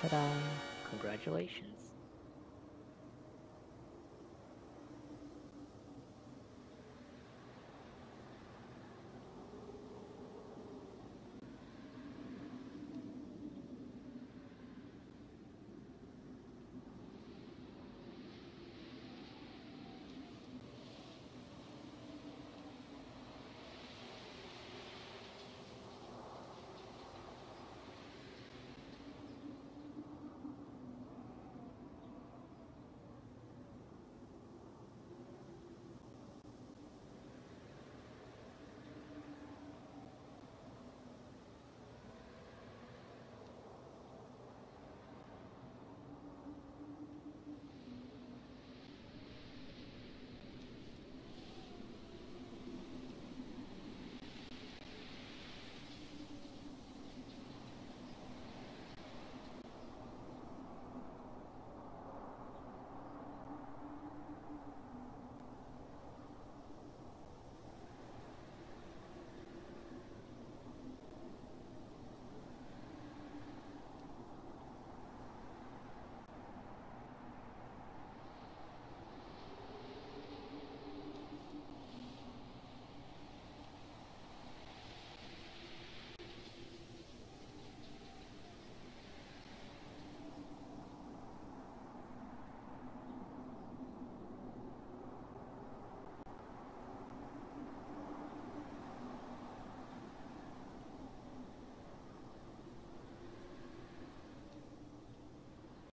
Ta-da. Um, congratulations.